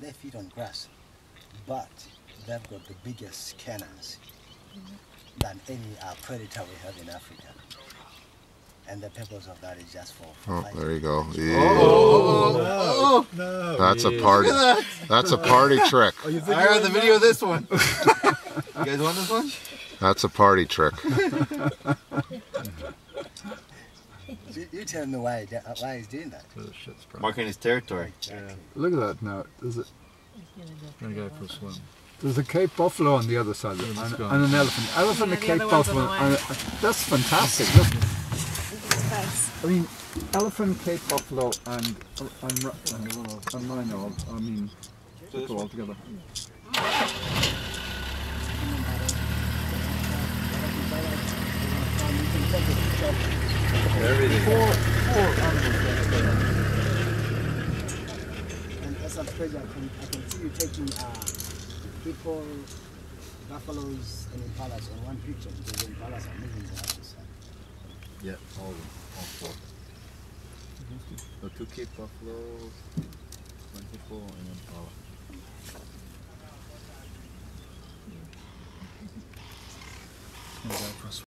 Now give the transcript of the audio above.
they feed on grass, but they've got the biggest canines than any uh, predator we have in Africa. And the purpose of that is just for, for Oh, there you go. Yeah. Oh, No. That's a party. That's a party trick. Are I heard the video of this one. you guys want this one? That's a party trick. You, you tell me why that- uh, why he's doing that. The shit's probably. Marking his territory. Exactly. Look at that now. There's a, Gonna go for a swim. there's a Cape Buffalo on the other side of it, and, and an elephant. Elephant Yeah, and Cape other one's on Buffalo. the and, uh, that's fantastic. Look, I mean, elephant, Cape Buffalo, and and, and, and rhino. I mean, go all together. Everything. Four, four animals. And as a pressure, I can, see you taking uh, people, buffaloes, and impalas on one picture because the impalas are moving the other side. Yeah, all, all four. So two Cape buffaloes, 24 and impala. Yeah.